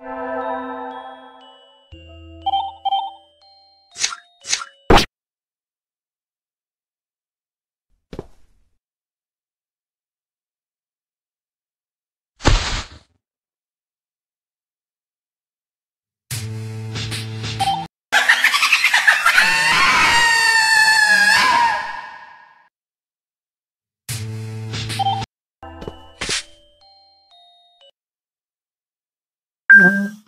Bye. Mm-hmm.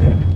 Yeah.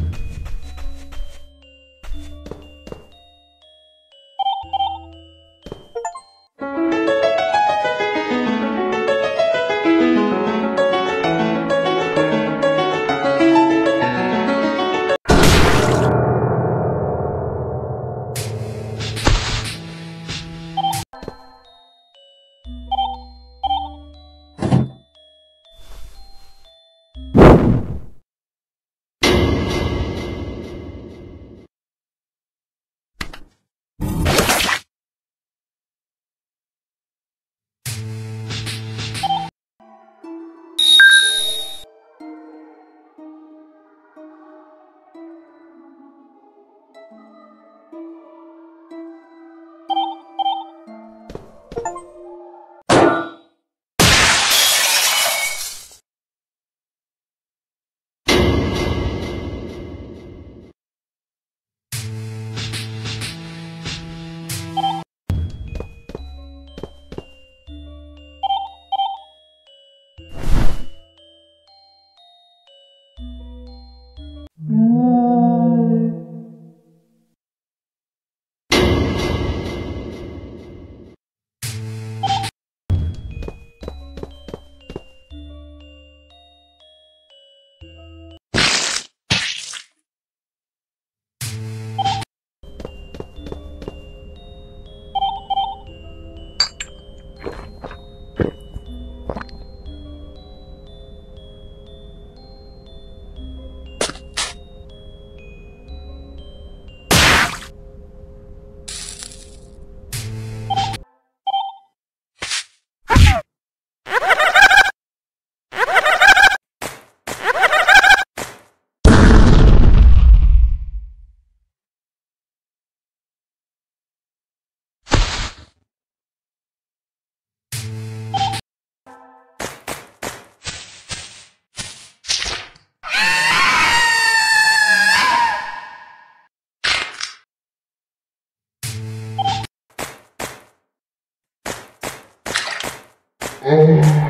É...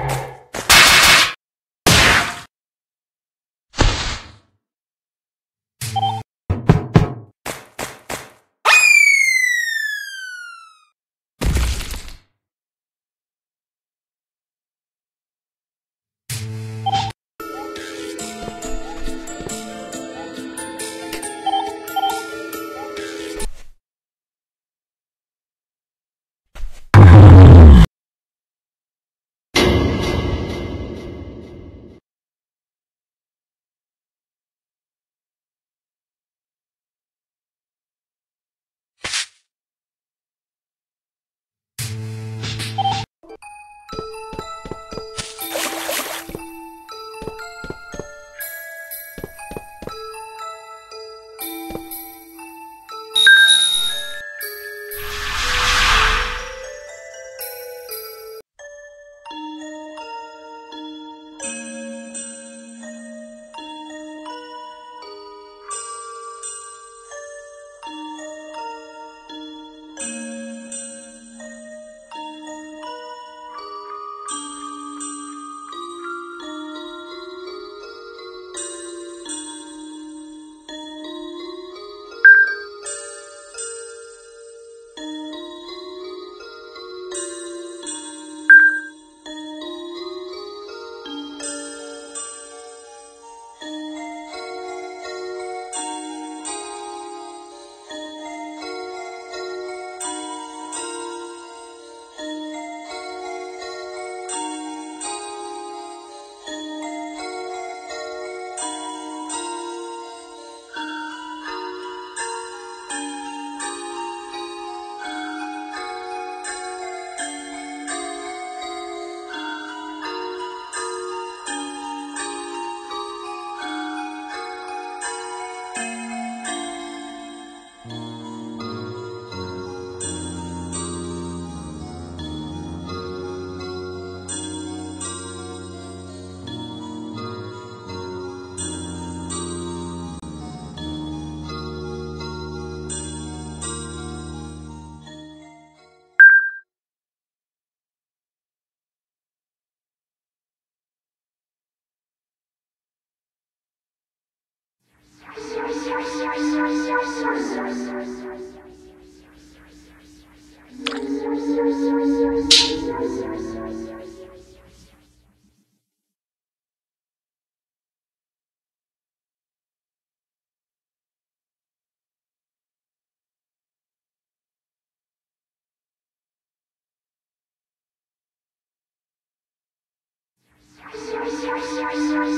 Thank